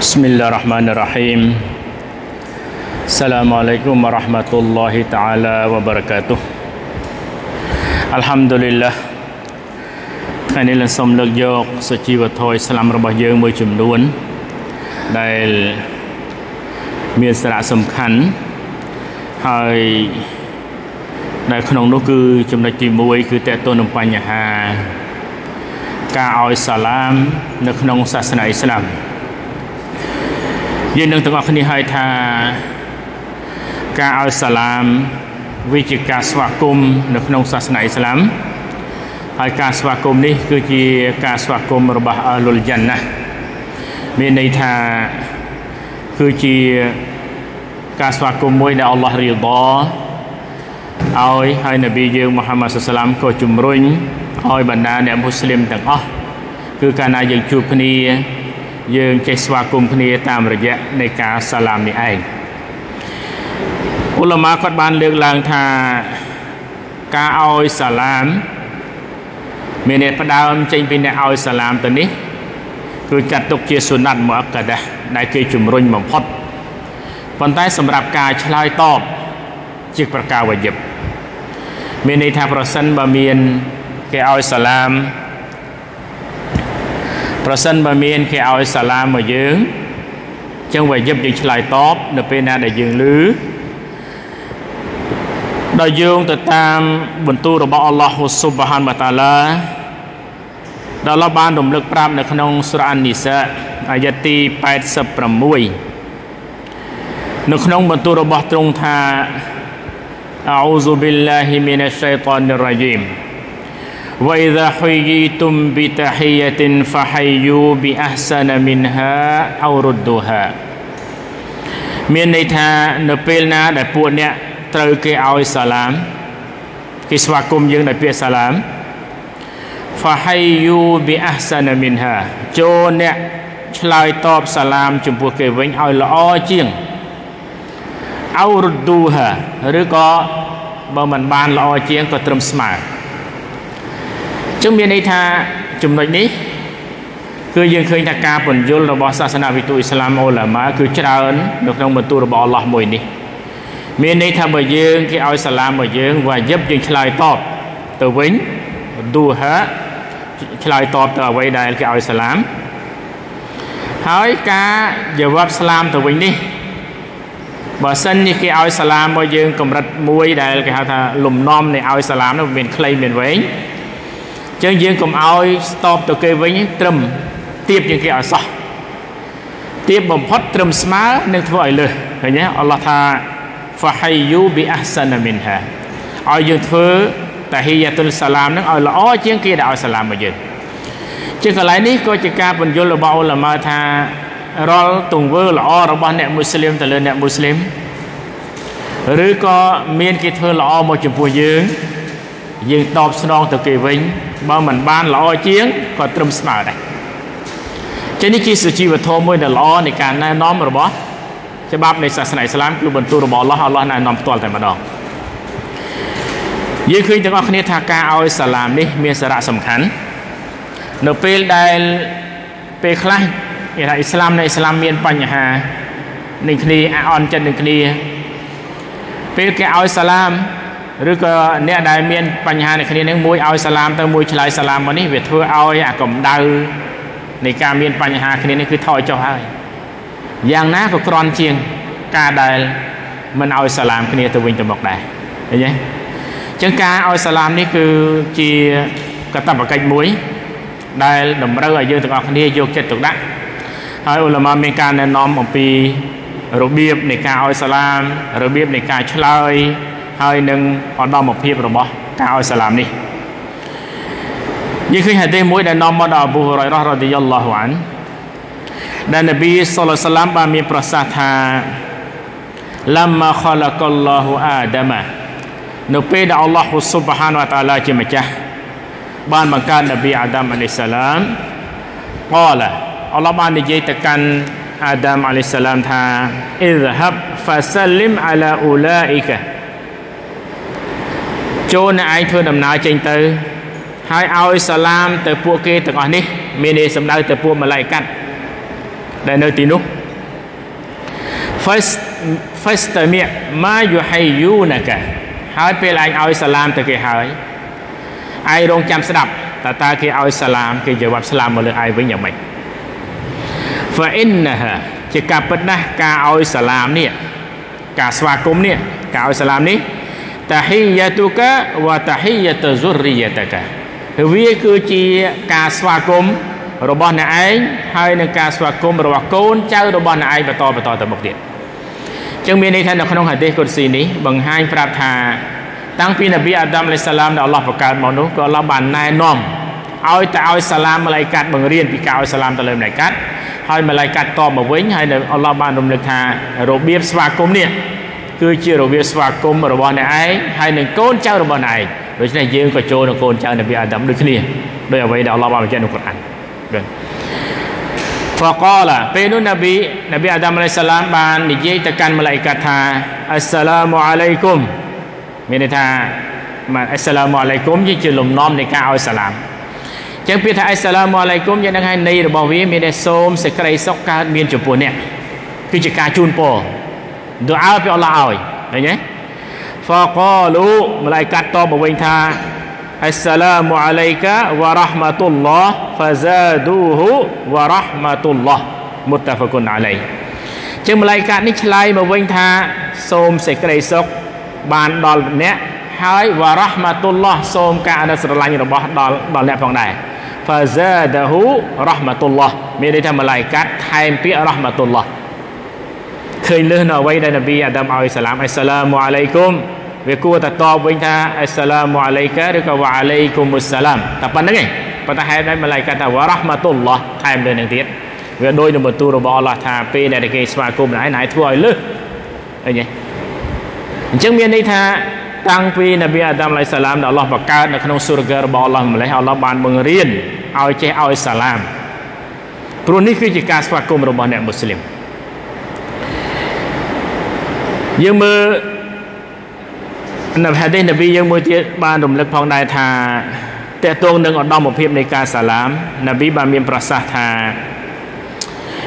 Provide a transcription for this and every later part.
بسم الله الرحمن الرحيم السلام عليكم ورحمة الله تعالى وبركاته الحمد لله ថ្ងៃនេះለንសូមលើកយកសុជីវធម៌ឥស្លាមរបស់យើងមួយចំនួនដែលមានសារៈសំខាន់ហើយដែលក្នុងនោះគឺចំណុចទី1គឺតេតទៅនឹងបញ្ហាការឲ្យសាឡាមនៅក្នុងសាសនាអ៊ីស្លាម យើងនឹងទាំងអស់គ្នាហើយថាការឲ្យសាឡាមវាជាការស្វាគមន៍នៅក្នុងសាសនាអ៊ីស្លាមហើយការស្វាគមន៍នេះគឺជាការស្វាគមន៍របស់អលុលយ៉ាន់ណាមានន័យថាគឺជាការស្វាគមន៍មួយដែលអល់ឡោះរីដឲ្យហើយនប៊ីយើងមូហាម៉ាត់សុសឡាមក៏ជំរុញឲ្យបណ្ដាអ្នកមូស្លីមទាំងអស់គឺកាលណាយើងជួបគ្នា យើងចេះស្វាគមន៍គ្នាតាមរយៈនៃការសាឡាមនេះឯងឧលមាគាត់បានលើកឡើងថាការឲ្យសាឡាមមានអ្នកផ្ដើមចេញពីអ្នកឲ្យសាឡាមទៅនេះគឺចាត់ទុកជាសុណាត់មុអក្កាដាដែលគេជំរុញបំផុតប៉ុន្តែសម្រាប់ការឆ្លើយតបជាប្រការវយិបមានន័យថាប្រសិនបើមានគេឲ្យសាឡាម ប្រសិនបើមានគេឲ្យសាឡាមកយើងចឹងវាយឹបយើងឆ្លើយតបនៅពេលណាដែលយើងឮដោយយោងទៅតាមបន្ទូលរបស់អល់ឡោះស៊ុបហានវតាឡាដែលឡោះបានរំលឹកប្រាប់នៅក្នុងសូរ៉ាននីសាអាយ៉ាទី86នៅក្នុងបន្ទូលរបស់ទ្រង់ថាអោហ្សូប៊ីលឡាហ៊ីមីនអ៊ីស្សៃតានរ៉ាជីម وإذا حييتم بتحية فحيوا بأحسن منها أو ردوها មានន័យថានៅពេលណាដែលពួកអ្នកត្រូវគេឲ្យសាឡាមគេស្វាគមន៍យើងដោយពាក្យសាឡាម fahayyu bi ahsana minha ចូលអ្នកឆ្លើយតបសាឡាមចំពោះគេវិញឲ្យល្អជាងអោរឌូហាឬក៏បើមិនបានល្អជាងក៏ត្រឹមស្មើ ចឹងមានន័យថាចំណុចនេះគឺយើងឃើញថាការពន្យល់របស់សាសនាវិទូអ៊ីស្លាមអូឡាម៉ាគឺច្រើននៅក្នុងបន្ទូលរបស់អល់ឡោះមួយនេះមានន័យថាបើយើងគេឲ្យសាឡាមមកយើងវាយិបយើងឆ្លើយតបទៅវិញឌូហាឆ្លើយតបទៅអ្វីដែលគេឲ្យសាឡាមហើយការយវត្តស្លាមទៅវិញនេះបើសិននេះគេឲ្យសាឡាមមកយើងកម្រិតមួយដែលគេហៅថាលំនាំនៃឲ្យសាឡាមនោះមានខ្លីមានវែងអញ្ចឹងយើងកុំឲ្យស្តបទៅគេវិញត្រឹមទៀបជាងគេឲ្យសោះទៀបបំផុតត្រឹមស្មើនឹងធ្វើឲ្យលើសឃើញទេអល់ឡោះថា fahayyu bi ahsana minha ឲ្យយើងធ្វើតាហ៊ីយ៉ាតុលសាឡាមនឹងឲ្យល្អជាងគេដែលឲ្យសាឡាមមកយើងជាកន្លែងនេះក៏ជាការបញ្យល់របស់ឧលមាថារាល់ទង្វើល្អរបស់អ្នកមូស្លីមទៅលើអ្នកមូស្លីមឬក៏មានគេធ្វើល្អមកចំពោះយើង យើងតបស្នងទៅគេវិញបើមិនបានល្អជាងក៏ត្រឹមស្មើដែរចឹងនេះជាសុជីវធម៌មួយដែលល្អនៃការណែនាំរបស់ច្បាប់នៃសាសនាអ៊ីស្លាមគឺបន្ទូលរបស់អល់ឡោះអល់ឡោះណែនាំផ្ទាល់តែម្ដងយើងឃើញទាំងអស់គ្នាថាការឲ្យសាឡាមនេះមានសារៈសំខាន់នៅពេលដែលពេលខ្លះគេថាអ៊ីស្លាមនៃអ៊ីស្លាមមានបញ្ហានឹងគ្នាអន់ចិត្តនឹងគ្នាពេលគេឲ្យសាឡាម ឬក៏អ្នកដែលមានបញ្ហានឹងគ្នានឹងមួយឲ្យសាឡាមទៅមួយឆ្លើយសាឡាមមកនេះវាធ្វើឲ្យអាកម្ដៅនៃការមានបញ្ហាគ្នានេះគឺថយចុះហើយយ៉ាងណាក៏ក្រន់ជាងការដែលមិនឲ្យសាឡាមគ្នាទៅវិញទៅមកដែរឃើញទេចឹងការឲ្យសាឡាមនេះគឺជាកតបកិច្ចមួយ ដែលតម្រូវឲ្យយើងទាំងអស់គ្នាយកចិត្តទុកដាក់ហើយឧលមាមានការណែនាំអំពីរបៀបនៃការឲ្យសាឡាមរបៀបនៃការឆ្លើយ ហើយនឹងឧត្តមភាពរបស់ការឲ្យសាឡាមនេះយើងឃើញហាឌីសមួយដែលនាំមកដល់អប៊ូហុរ៉ៃរ៉ារ៉ាឌីយ៉ាឡោះអានដែលនប៊ីសល្លសាឡាមបានមានប្រសាសន៍ថាឡាម៉ាខលកលឡោះអាដាម៉ានៅពេលដែលអល់ឡោះស៊ុបហានវតាឡាជាម្ចាស់បានបង្កើតនប៊ីអាដាមអាឡៃសាឡាមកលាអល់ឡោះបាននិយាយទៅកាន់អាដាមអាឡៃសាឡាមថាអ៊ីហ្ហាប់ហ្វាសាលីមអាឡាអ៊ូឡាអ៊ីកា ចូលអ្នកឯងធ្វើដំណើរចេញទៅ ហើយឲ្យសាឡាមទៅពួកគេទាំងអស់នេះ មានន័យសម្ដៅទៅពួកម៉ាឡៃកាត់ដែលនៅទីនោះ first first តមៀម៉ាយូហៃយូណាកាហើយពេលឯងឲ្យសាឡាមទៅគេហើយឯងរងចាំស្ដាប់តើតើគេឲ្យសាឡាមគេចង្វាប់ស្លាមមកលើឯងវិញយ៉ាងម៉េច fa innaha ជាការពិតណាស់ការឲ្យសាឡាមនេះការស្វាគមន៍នេះការឲ្យសាឡាមនេះ តាហ៊ីយ៉ាតុកាវ៉ាតាហ៊ីយ៉ាតស៊ុរីយ៉ាតកាវាគឺជាការស្វាគមន៍របស់អ្នកឯងហើយនឹងការស្វាគមន៍របស់កូនចៅរបស់អ្នកឯងបន្តបន្តទៅមុខទៀតចឹងមានន័យថានៅក្នុងហាឌីសកុរស៊ីនេះបង្ហាញប្រាប់ថាតាំងពីនប៊ីអាដាមអាឡៃសាឡាមដែលអល់ឡោះបង្កើតមកនោះក៏អល់ឡោះបានណែនាំឲ្យទៅឲ្យសាឡាមម៉ាឡៃកាត់បង្រៀនពីការឲ្យសាឡាមទៅលើម៉ាឡៃកាត់ហើយម៉ាឡៃកាត់តបមកវិញហើយនៅអល់ឡោះបានរំលឹកថារបៀបស្វាគមន៍នេះ គឺជារវាស្វាគមន៍របស់អ្នកឯងហើយនឹងកូនចៅរបស់អ្នកឯងដូច្នេះយើងក៏ចូលនឹងកូនចៅនប៊ីអាដាមដូចគ្នាដោយអ្វីដែលអល់ឡោះបានបញ្ជាក់នៅកូរ៉ានបាទហ្វកឡាពេលនោះនប៊ីនប៊ីអាដាមអាឡៃសាឡាមបាននិយាយទៅកាន់ម៉ាឡៃកាថាអស្សឡាមអាឡៃគុំមានន័យថាបាទអស្សឡាមអាឡៃគុំជាលំនាំនៃការឲ្យសាឡាមចឹងពាក្យថាអស្សឡាមអាឡៃគុំយ៉ាងហ្នឹងហើយន័យរបស់វាមានតែសូមសេចក្តីសុខកើតមានចំពោះអ្នកគឺជាការជូនពរ ទូអាពីអល់ឡោះឲ្យឃើញទេ فقالوا ម៉ាឡៃកាត់តបមកវិញថា السلام عليك ورحمة الله فزادوه ورحمة الله متفق عليه ជាងម្លាយកាត់នេះឆ្លើយមកវិញថាសូមសេចក្តីសុខបានដល់អ្នកហើយវរ៉ាហ្មាតុលឡោះសូមការអនុស្រឡាញ់របស់ដល់ដល់អ្នកផងដែរ fazadahu រ៉ាហ្មាតុលឡោះមានន័យថាម្លាយកាត់ថែមពាក្យរ៉ាហ្មាតុលឡោះ ឃើញលើសនៅអ្វីដែលនប៊ីអាដាមឲ្យសាឡាមអស្សឡាមអាឡៃគុំវាគួរតែតបវិញថាអស្សឡាមអាឡៃកាឬក៏វ៉ាអាឡៃគុំអស្សឡាមតែប៉ុណ្្នឹងឯងប៉ុន្តែហេតុដែលម្លាយកាត់ថាវរ៉ាហ្មាតុលឡោះថែមលើនឹងទៀតវាដូចនឹងបន្ទូលរបស់អល់ឡោះថាពេលដែលគេស្វាគមន៍ណៃណៃធ្វើឲ្យលើសអីញ៉េអញ្ចឹងមានន័យថាតាំងពីនប៊ីអាដាមអាឡៃសាឡាមដែលអល់ឡោះបង្កើតនៅក្នុងសូរហ្គារបស់អល់ឡោះម្លេះអល់ឡោះបានបង្រៀនឲ្យចេះឲ្យសាឡាមព្រោះនេះគឺជាការស្វាគមន៍របស់អ្នកមូស្លីម យើងមើលនៅហាឌីសនប៊ីយើងមួយទៀតបានរំលឹកផងដែរថាតកតងនឹងឧត្តមភាពនៃការសាឡាមនប៊ីបានមានប្រសាសន៍ថា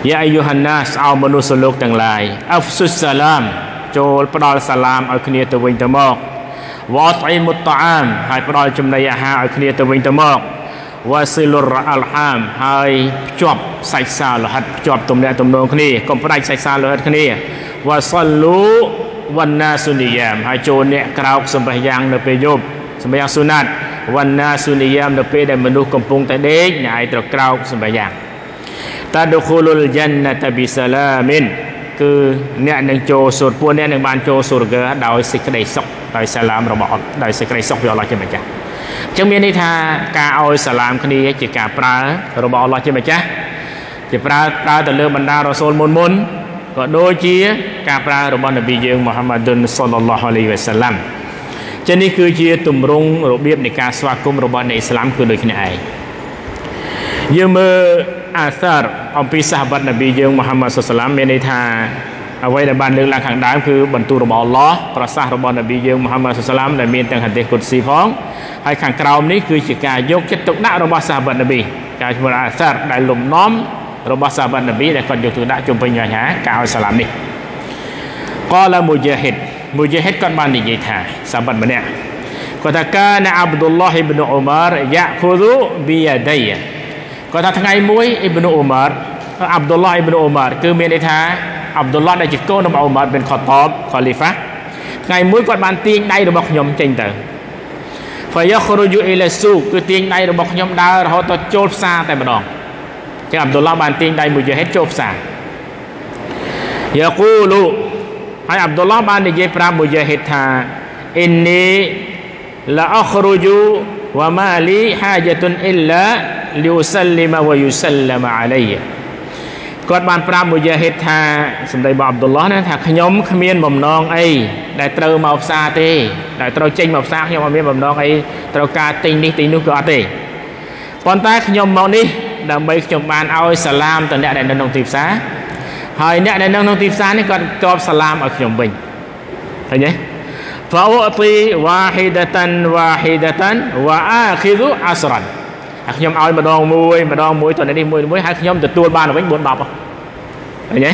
យ៉ាអាយូហាណាសអោមនុស្សលោកទាំងឡាយអហ្វស៊ុសសាឡាមចូលផ្ដល់សាឡាមឲ្យគ្នាទៅវិញទៅមកវ៉ាតអ៊ីមុតតាអាមហើយផ្ដល់ចំណីអាហារឲ្យគ្នាទៅវិញទៅមកវ៉ាស៊ីលុរអលហាមហើយភ្ជាប់សាច់សាលោហិតភ្ជាប់ទំនាក់ទំនងគ្នាកុំផ្ដាច់សាច់សាលោហិតគ្នាវ៉ាសលូ វណ្ណាសុនីយ៉ាមហើយចូលអ្នកក្រោកសម្បះយ៉ាងនៅពេលយប់សម្បះយ៉ាងសុណាត់វណ្ណាសុនីយ៉ាមនៅពេលដែលមនុស្សកំពុងតែដេកអ្នកឯងត្រូវក្រោកសម្បះយ៉ាងតាដខូលុលជន្នតបិសាឡាមីនគឺអ្នកនឹងចូលសូរពួកអ្នកនឹងបានចូលសូរហ្គាដោយសេចក្តីសុខដោយសាឡាមរបស់អត់ដោយសេចក្តីសុខពីអល់ឡោះជាម្ចាស់អញ្ចឹងមានន័យថាការឲ្យសាឡាមគ្នាជាការប្រើរបស់អល់ឡោះជាម្ចាស់ជាប្រើប្រើទៅលើបណ្ដារ៉ាសូលមុនមុន ក៏ដូចជាការប្រើរបស់នប៊ីយើងមូហាម៉ាឌុនសល្លឡោះអាឡៃវ៉ាសាឡាំចឹងនេះគឺជាទម្រង់របៀបនៃការស្វាគមន៍របស់អ្នកអ៊ីស្លាមគឺដូចគ្នាឯងយើងមើលអាសារអំពីសាហបាត់នប៊ីយើងមូហាម៉ាត់សុសឡាមមានន័យថាអ្វីដែលបានលើកឡើងខាងដើមគឺបន្ទូលរបស់អល់ឡោះប្រសាសន៍របស់នប៊ីយើងមូហាម៉ាត់សុសឡាមដែលមានទាំងហាឌីសគុតស៊ីផងហើយខាងក្រោមនេះគឺជាការយកចិត្តទុកដាក់របស់សាហបាត់នប៊ីការឈ្មោះអាសារដែលលំនាំ របស់សាហបាត់នប៊ីដែលគាត់យកទុកដាក់ជុំវិញបញ្ហាការឲ្យសាឡាមនេះកលាមូជាហិតមូជាហិតគាត់បាននិយាយថាសាហបាត់ម្នាក់គាត់ថាកានអាប់ឌុលឡោះអ៊ីប៊ុនអ៊ុមារយ៉ាខូឌូប៊ីយ៉ាដៃគាត់ថាថ្ងៃមួយអ៊ីប៊ុនអ៊ុមារអាប់ឌុលឡោះអ៊ីប៊ុនអ៊ុមារគឺមានន័យថាអាប់ឌុលឡោះដែលជាកូនរបស់អ៊ុមារប៊ិនខតបខលីហ្វាថ្ងៃមួយគាត់បានទាញដៃរបស់ខ្ញុំចេញទៅ fayakhruju ila suq គឺទាញដៃរបស់ខ្ញុំដើររហូតដល់ចូលផ្សារតែម្ដង ចឹងអាប់ឌុលឡោះបានទាញដៃមួយយហេតចូលផ្សារយ៉ាគូលូហើយអាប់ឌុលឡោះបាននិយាយប្រាប់មួយយហេតថាអ៊ីននីឡាអខរុជូវ៉ាម៉ាលីហាជតុនអ៊ីឡាលីឧសលីមវយុសលមអាឡៃគាត់បានប្រាប់មួយយាហេតថាសម្ដីរបស់អាប់ឌុលឡោះណាថាខ្ញុំគ្មានបំណងអីដែលត្រូវមកផ្សារទេដែលត្រូវចេញមកផ្សារខ្ញុំអត់មានបំណងអីត្រូវការទិញនេះទិញនោះគឺអត់ទេប៉ុន្តែខ្ញុំមកនេះ ដើម្បីខ្ញុំបានឲ្យសាឡាមទៅអ្នកដែលនៅក្នុងទីផ្សារហើយអ្នកដែលនៅក្នុងទីផ្សារនេះគាត់តបសាឡាមឲ្យខ្ញុំវិញឃើញទេ فأعطي واحدة واحدة وآخذ عشرا ហើយខ្ញុំឲ្យម្ដងមួយម្ដងមួយតនេះមួយមួយហើយខ្ញុំទទួលបានវិញ4 10 ឃើញទេ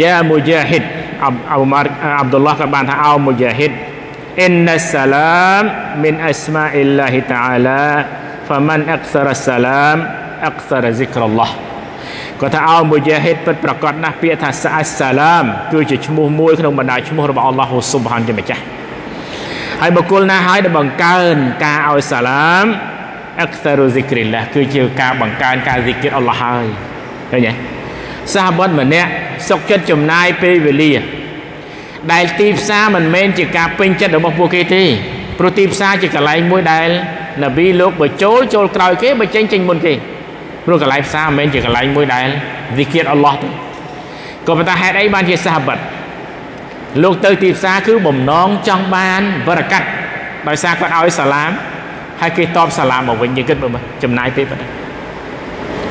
យ៉ាមូយ៉ាហ៊ីតអបូម៉ារអាប់ឌុលឡោះក៏បានថាអោមូយ៉ាហ៊ីតអ៊ីនណាសាឡាមមីនអស្មាអ៊ីឡាហ៊ីតាអាឡា ហ្វាម៉ាន់អក្សរសាឡាមអក្សរហ្សិក្រឡោះគាត់ថាអោមូជាហេតុពិតប្រកបណាស់ពាក្យថាសាអសសាឡាមគឺជាឈ្មោះមួយក្នុងបណ្ដាឈ្មោះរបស់អល់ឡោះស៊ុបហានជាម្ចាស់ហើយបុគ្គលណាហើយដែលបង្កើនការឲ្យសាឡាមអក្សរហ្សិគ្រីឡាគឺជាការបង្កើនការហ្សិគិរអល់ឡោះហើយឃើញទេសាហបុតម្នាក់សុកចិត្តចំណាយពេលវេលា ដែលទីផ្សារមិនមែនជាការពេញចិត្តរបស់ពួកគេទេព្រោះទីផ្សារជាកន្លែងមួយដែល នប៊ីលោកបើចូលចូលក្រោយគេបើចេញចេញមុនគេព្រោះកន្លែងផ្សារមិនមែនជាកន្លែងមួយដែលវិគៀតអល់ឡោះទេក៏ប៉ុន្តែហេតុអីបានជាសាហាបតលោកទៅទីផ្សារគឺបំណងចង់បានបរកាត់ដោយសារគាត់ឲ្យសាឡាមហើយគេតបសាឡាមមកវិញយើងគិតមើលចំណាយពេលប៉ុណ្ណា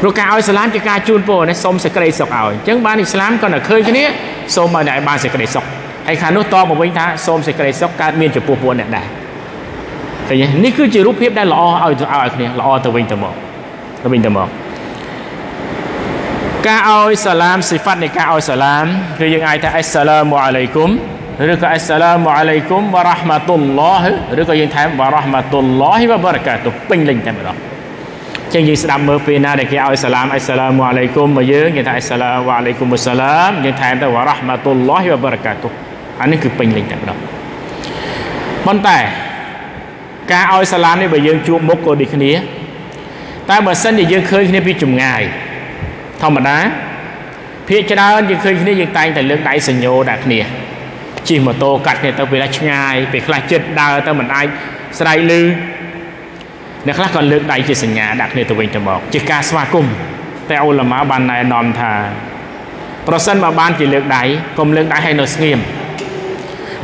ព្រោះការឲ្យសាឡាមជាការជូនពរនេះសូមសេចក្តីសុខឲ្យអញ្ចឹងបានអ៊ីស្លាមក៏នៅឃើញគ្នាសូមឲ្យអ្នកបានសេចក្តីសុខហើយខាងនោះតបមកវិញថាសូមសេចក្តីសុខកើតមានចំពោះពួកអ្នកដែរ ឃើញនេះគឺជារូបភាពដែលល្អឲ្យឲ្យគ្នាល្អទៅវិញទៅមកទៅវិញទៅមកការឲ្យសាឡាមសិហ្វាត់នៃការឲ្យសាឡាមគឺយើងអាចថាអស្សឡាមអាឡៃគុំឬក៏អស្សឡាមអាឡៃគុំវ៉ារ៉ាហ្មាតុលឡោះឬក៏យើងថែមវ៉ារ៉ាហ្មាតុលឡោះវ៉ាបារកាតុពេញលេញតែម្ដងចឹងយើងស្ដាប់មើលពេលណាដែលគេឲ្យសាឡាមអស្សឡាមអាឡៃគុំមកយើងយើងថាអស្សឡាមអាឡៃគុំអស្សឡាមយើងថែមទៅវ៉ារ៉ាហ្មាតុលឡោះវ៉ាបារកាតុអានេះគឺពេញលេញតែម្ដងប៉ុន្តែ ការឲ្យសាឡាមនេះបើយើងជួបមុខក៏ដូចគ្នា តែបើសិនជាយើងឃើញគ្នាពីចម្ងាយធម្មតាភាកច្រើនយើងឃើញគ្នាយើងតែងតែលើកដៃសញ្ញោដាក់គ្នាជិះម៉ូតូកាត់គ្នាទៅពេលឆ្ងាយពេលខ្លះចិត្តដើរទៅមិនអាចស្រែកលឺអ្នកខ្លះក៏លើកដៃជាសញ្ញាដាក់គ្នាទៅវិញទៅមកជាការស្វាគមន៍តែអ៊ុលម៉ាបានណែនាំថាប្រសិនបើបានជាលើកដៃកុំលើកដៃឲ្យនៅស្ងៀម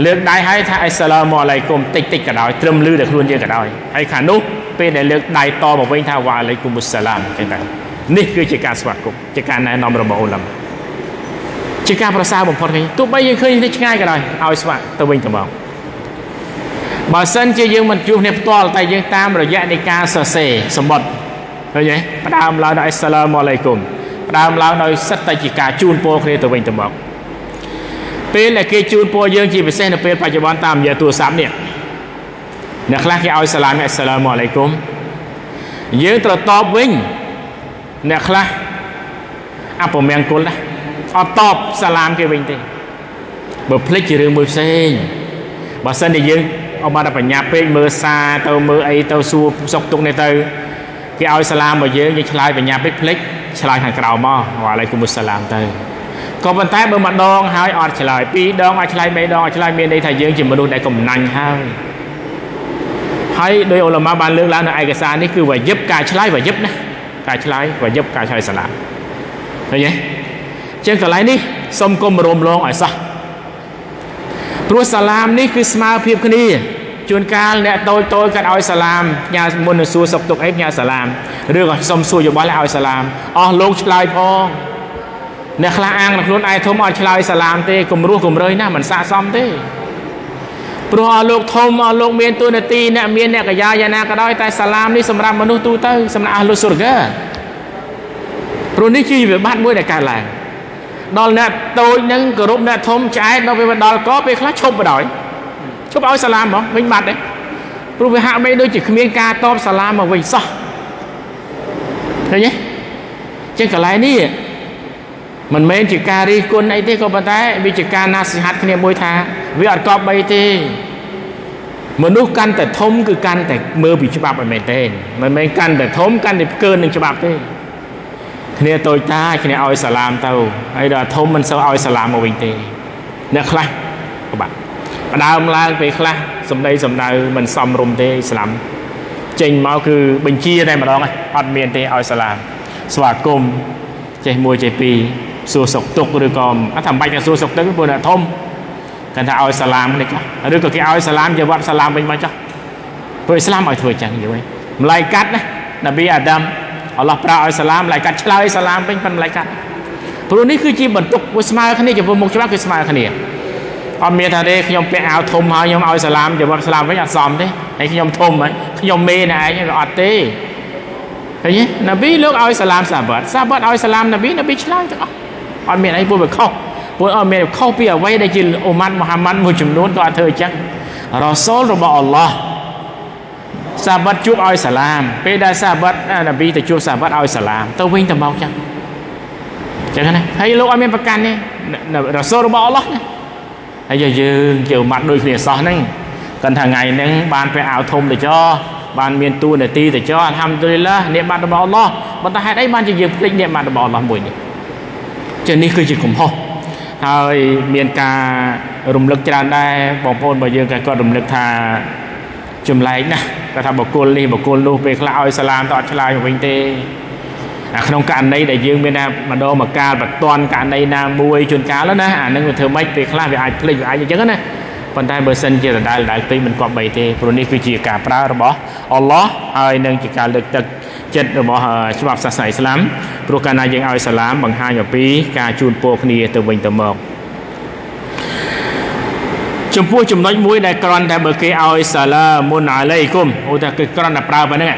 លើកដៃឲ្យថាអ៊ីសាឡាមអាឡៃគុំតិចតិចក៏ដោយត្រឹមលឺតែខ្លួនយើងក៏ដោយហើយខាងនោះពេលដែលលើកដៃតមកវិញថាវ៉ាអាឡៃគុំអ៊ុសសាឡាមចឹងទៅនេះគឺជាការស្វាគមន៍ជាការណែនាំរបស់អ៊ុលម៉ាជាការប្រសើរបំផុតគ្នាទោះបីយើងឃើញនេះឆ្ងាយក៏ដោយឲ្យស្វាក់ទៅវិញទៅមកបើសិនជាយើងមិនជួបគ្នាផ្ទាល់តែយើងតាមរយៈនៃការសរសេរសម្បត្តិឃើញទេផ្ដើមឡើងដោយអស្សឡាមអាឡៃគុំផ្ដើមឡើងដោយសិតតែជាការជូនពរគ្នាទៅវិញទៅមក ពេលដែលគេជូនពរយើងជាពិសេសនៅពេលបច្ចុប្បន្នតាមរយៈទូរស័ព្ទនេះអ្នកខ្លះគេឲ្យសាឡាមអស្សឡាមអាឡៃគុំយើងត្រូវតបវិញអ្នកខ្លះអពមង្គលណាអត់តបសាឡាមគេវិញទេបើភ្លេចជារឿងមួយផ្សេងបើសិនជាយើងអត់បានបញ្ញាពេកមើលសារទៅមើលអីទៅសួរសុកទុកនេះទៅគេឲ្យសាឡាមមកយើងយើងឆ្លើយបញ្ញាពេកភ្លេចឆ្លើយខាងក្រៅមកវ៉ាឡៃគុំសាឡាមទៅ ក៏ប៉ុន្តែបើម្ដងហើយអត់ឆ្លើយពីរដងអាចឆ្លើយបីដងអាចឆ្លើយមានន័យថាយើងជាមនុស្សដែលកំណាញ់ហើយហើយដោយអ៊ុលម៉ាបានលើកឡើងនៅឯកសារនេះគឺវាយឹបការឆ្លើយវាយឹបណាការឆ្លើយវាយឹបការឆ្លើយសាឡាមឃើញទេចឹងកន្លែងនេះសូមគុំរំលងឲ្យសោះព្រោះសាឡាមនេះគឺស្មើភាពគ្នាជួនកាលអ្នកតូចតូចគាត់ឲ្យសាឡាមញ៉ាមុននឹងសួរសុខទុក្ខអីញ៉ាសាឡាមឬក៏សុំសួរយោបល់ឲ្យសាឡាមអស់លោកឆ្លើយផង អ្នកខ្លះអាងនឹងខ្លួនឯងធំឲ្យឆ្លើយសាឡាមទេគំរោះគំរើយណាមិនស័កសមទេព្រោះអស់លោកធំអស់លោកមានទូនាទីអ្នកមានអ្នកកាយាយ៉ាងណាក៏ដោយតែសាឡាមនេះសម្រាប់មនុស្សទូទៅសម្រាប់អស់លោកសុរហ្គាព្រោះនេះជាវិបត្តិមួយដែលកើតឡើងដល់អ្នកតូចនឹងគោរពអ្នកធំឆ្អែតដល់ពេលដល់កពេលខ្លះឈប់បដ ாய் ឈប់ឲ្យសាឡាមហ្មងវិញបាត់ទេព្រោះវាហាក់បីដូចជាគ្មានការតបសាឡាមមកវិញសោះឃើញទេចឹងកន្លែងនេះ មិនមែនជាការរិះគន់អីទេក៏ប៉ុន្តែវាជាការណាសិហាត់គ្នាមួយថា វាអត់កប់បីទេមនុស្សកាន់តែធំគឺកាន់តែមើលពីច្បាប់ឲ្យមែនទេមិនមែនកាន់តែធំកាន់តែផ្កើនឹងច្បាប់ទេគ្នាតូចតាចគ្នាឲ្យសាឡាមទៅហើយដល់ធំមិនសូវឲ្យសាឡាមមកវិញទេអ្នកខ្លះក៏បាទផ្ដើមឡើងពេលខ្លះសំដីសំដៅមិនសមរម្យទេអ៊ីស្លាមចេញមកគឺបញ្ជាតែម្ដងអត់មានទេឲ្យសាឡាមស្វាគមន៍ចេះមួយចេះពីរ សួរសុខទុក្ខឬក៏អត់ថាមិនបាច់តែសួរសុខទុក្ខព្រោះអ្នកធំគាត់ថាឲ្យសាឡាមនេះខ្លះឬក៏គេឲ្យសាឡាមជាវត្តសាឡាមវិញមកចុះព្រោះអ៊ីស្លាមឲ្យធ្វើចឹងយល់ទេម្លាយកាត់ណានប៊ីអាដាមអល់ឡោះប្រើឲ្យសាឡាមម្លាយកាត់ឆ្លើយសាឡាមវិញប៉ុន្តែម្លាយកាត់ព្រោះនេះគឺជាបន្ទុកមួយស្មើគ្នាចំពោះមុខច្បាប់គឺស្មើគ្នាអត់មានថាទេខ្ញុំពាក់អាវធំហើយខ្ញុំឲ្យសាឡាមជាវត្តសាឡាមវិញអត់សមទេហើយខ្ញុំធំហើយខ្ញុំមេណែឯងក៏អត់ទេឃើញទេនប៊ីលោកឲ្យសាឡាមសាបាត់សាបាត់ឲ្យសាឡាមនប៊ីនប៊ីឆ្លើយទាំងអស់ អត់មានអីពួកវាខុសពួកអត់មានខុសពីអ្វីដែលជាអ៊ុម៉ាត់មូហាម៉ាត់មួយចំនួនក៏អត់ធ្វើអញ្ចឹងរ៉ាស៊ូលរបស់អល់ឡោះសាបាត់ជួបឲ្យសាឡាម ពេលដែលសាបាត់នប៊ីទៅជួបសាបាត់ឲ្យសាឡាមទៅវិញទៅមកចឹងចឹងណាហើយលោកអត់មានប្រកាន់ទេរ៉ាស៊ូលរបស់អល់ឡោះណាហើយយើងជាម៉ាត់ដូចគ្នាសោះហ្នឹងគាត់ថាថ្ងៃហ្នឹងបានពេលអាវធំទៅចោបានមានតួនាទីទៅចោអាល់ហាំឌុលីឡានិបាតរបស់អល់ឡោះប៉ុន្តែហេតុអីបានជាយើងភ្លេចនិបាតរបស់អល់ឡោះមួយនេះ ចឹងនេះគឺជាកំហុសហើយមានការរំលឹកច្រើនដែរបងប្អូនរបស់យើងក៏គាត់រំលឹកថាចម្លែកណាស់គាត់ថាបកគលនេះបកគលនោះពេលខ្លះឲ្យសាឡាមទៅអត់ឆ្លើយមកវិញទេអាក្នុងករណីដែលយើងមានថាម្ដងមកកាលបតនករណីណាមួយជួនកាលណាអានឹងវាធ្វើម៉េចពេលខ្លះវាអាចភ្លេចវាអាចអញ្ចឹងណាប៉ុន្តែបើសិនជាដដែលដដែលពេកមិនគប្បីទេព្រោះនេះគឺជាការប្រើរបស់អល់ឡោះហើយនឹងជាការលើកទឹក ចិត្តរបស់ច្បាប់សាសនាអ៊ីស្លាមព្រោះកាលណាយើងឲ្យសាឡាមបង្ហាញអំពីការជូនពរគ្នាទៅវិញទៅមកចំពោះចំណុចមួយដែលគ្រាន់តែបើគេឲ្យសាឡាមុនអាឡៃគុំអូតែគេគ្រាន់តែប្រើប៉ុណ្្នឹង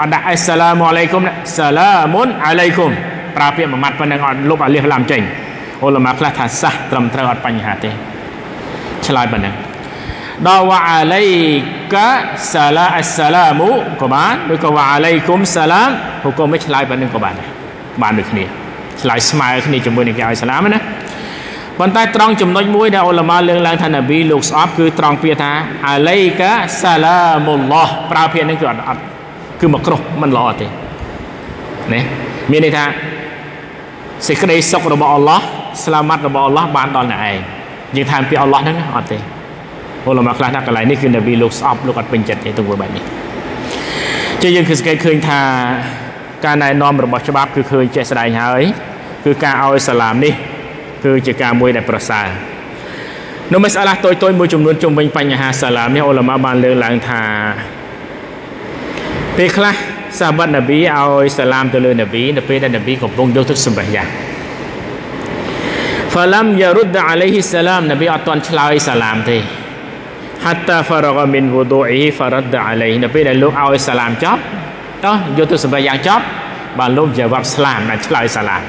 អត់ដាក់អេសាឡាមអាឡៃគុំសាឡាមុនអាឡៃគុំប្រើពាក្យមួយម៉ាត់ប៉ុណ្្នឹងអត់លុបអាលៀសឡាមចេញអូឡាម៉ាខ្លះថាសះត្រឹមត្រូវអត់បញ្ហាទេឆ្លើយប៉ុណ្្នឹង ដល់វ៉ាអាឡៃកាសាឡាអស្សឡាមក៏បានឬក៏វ៉ាអាឡៃគុំសាឡាមហូកុំមិនឆ្លើយប៉ុណ្្នឹងក៏បានដែរបានដូចគ្នាឆ្លើយស្មើគ្នាជាមួយនឹងគេឲ្យសាឡាមណាប៉ុន្តែត្រង់ចំណុចមួយដែលអ៊ុលម៉ាលើកឡើងថានប៊ីលោកស្អប់គឺត្រង់ពាក្យថាអាឡៃកាសាឡាមុលឡោះប្រើពាក្យនេះគឺអត់អត់គឺមកក្រោះមិនល្អទេណាមានន័យថាសេចក្តីសុខរបស់អល់ឡោះស្លាមាត់របស់អល់ឡោះបានដល់អ្នកឯងយើងថាពាក្យអល់ឡោះហ្នឹងអត់ទេ អ៊ុលម៉ាខ្លះថាកន្លែងនេះគឺនប៊ីលោកស្អប់លោកអត់ពេញចិត្តទេទង្វើបែបនេះជាយើងគឺសង្កេតឃើញថាការណែនាំរបស់ច្បាប់គឺឃើញចេះស្ដែងហើយគឺការឲ្យសាឡាមនេះគឺជាការមួយដែលប្រសើរនៅមសាឡាតូចតូចមួយចំនួនជុំវិញបញ្ហាសាឡាមនេះអ៊ុលម៉ាបានលើកឡើងថាពេលខ្លះសាហាបនប៊ីឲ្យសាឡាមទៅលើនប៊ីនៅពេលដែលនប៊ីកំពុងយកទឹកសម្បះយ៉ាង فلم يرد عليه السلام នប៊ីអត់ទាន់ឆ្លើយសាឡាមទេ hatta faragha min wudu'ihi faradda alayhi នៅពេលដែលលោកឲ្យសាឡាមចប់តោះយកទៅសម្បះយ៉ាងចប់បានលោកជាវ៉ាប់ស្លាមដែលឆ្លើយសាឡាម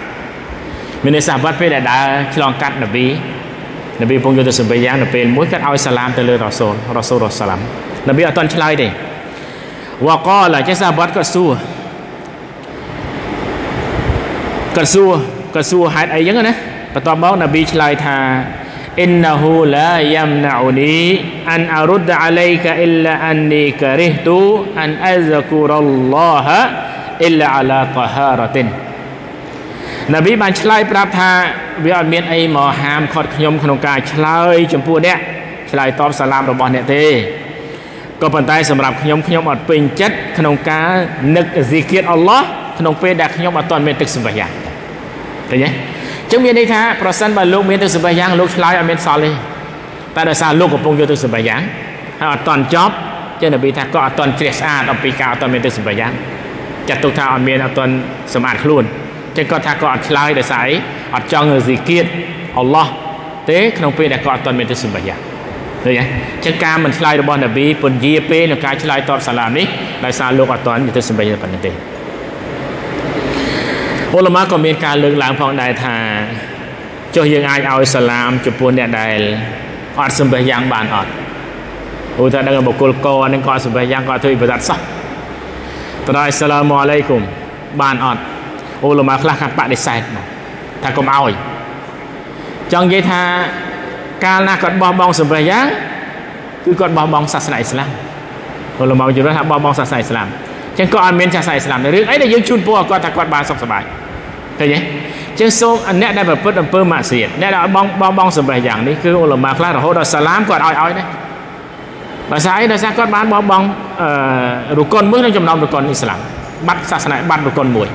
មានន័យសាវត្តពេលដែលដើរឆ្លងកាត់នប៊ីនប៊ីពងយកទៅសម្បិយ៉ាងនៅពេលមួយគាត់ឲ្យសាឡាមទៅលើរ៉ាសូលរ៉ាសូលរ៉ាសាឡាមនប៊ីអត់ទាន់ឆ្លើយទេវ៉ាកលចេះសាវត្តគាត់សួរគាត់សួរគាត់សួរហេតុអីចឹងណាបន្ទាប់មកនប៊ីឆ្លើយថា innahu la yamna'uni an arudda alayka illa anni karihtu an azkurallaha illa ala taharatin នប៊ីបានឆ្លើយប្រាប់ថាវាអត់មានអីមកហាមខត់ខ្ញុំក្នុងការឆ្លើយចំពោះអ្នកឆ្លើយតបសាឡាមរបស់អ្នកទេក៏ប៉ុន្តែសម្រាប់ខ្ញុំខ្ញុំអត់ពេញចិត្តក្នុងការនឹកហ្សិគៀតអល់ឡោះក្នុងពេលដែលខ្ញុំអត់ទាន់មានទឹកសម្បត្តិឃើញទេ ចឹងមានន័យថាប្រសិនបើលោកមានទឹកសម្បះយ៉ាងលោកឆ្លើយអត់មានសល់ទេតែដោយសារលោកកំពុងយកទឹកសម្បះយ៉ាងហើយអត់ទាន់ចប់ចឹងនប៊ីថាក៏អត់ទាន់ជ្រះស្អាតអំពីការអត់ទាន់មានទឹកសម្បះយ៉ាងចាត់ទុកថាអត់មានអត់ទាន់សម្អាតខ្លួនចឹងគាត់ថាគាត់អត់ឆ្លើយដោយសារអីអត់ចង់ស៊ីគៀតអល់ឡោះទេក្នុងពេលដែលគាត់អត់ទាន់មានទិសម្បយ៉ាឃើញទេចឹងការមិនឆ្លើយរបស់នប៊ីពន្យាពេលក្នុងការឆ្លើយតបសាឡាមនេះដោយសារលោកអត់ទាន់មានទិសម្បយ៉ាប៉ុណ្ណឹងទេ អ៊ុលម៉ាក៏មានការលើកឡើងផងដែរថាចុះយើងអាចឲ្យសាឡាមចំពោះអ្នកដែលអត់សម្បះយ៉ាងបានអត់ព្រោះថាដឹងបុគ្គលកនឹងក៏សម្បះយ៉ាងក៏ធ្វើវិបត្តិសោះតើអ៊ីសាឡាមអាឡៃគុំបានអត់អ៊ូលម៉ាខ្លះខាងបដិសេធមកថាកុំឲ្យចង់និយាយថាកាលណាគាត់បោះបង់សម្រាប់យ៉ាងគឺគាត់បោះបង់សាសនាអ៊ីស្លាមអ៊ូលម៉ាយល់ថាបោះបង់សាសនាអ៊ីស្លាមចឹងក៏អត់មានសាសនាអ៊ីស្លាមរឿងអីដែលយើងជូនពរគាត់ថាគាត់បានសុខសប្បាយ ឃើញទេចឹងសូមអ្នកដែលប្រព្រឹត្តអំពើម៉ាក់សៀតអ្នកដែលបង់បោះបង់សម្រាប់យ៉ាងនេះគឺអ៊ូលម៉ាខ្លះរហូតដល់សាឡាមគាត់ឲ្យឲ្យដែរដោយសារអីដោយសារគាត់បានបោះបង់អឺរុកុនមួយក្នុងចំណោមរុកុនអ៊ីស្លាមបាត់សាសនាបាត់រុកុនមួយ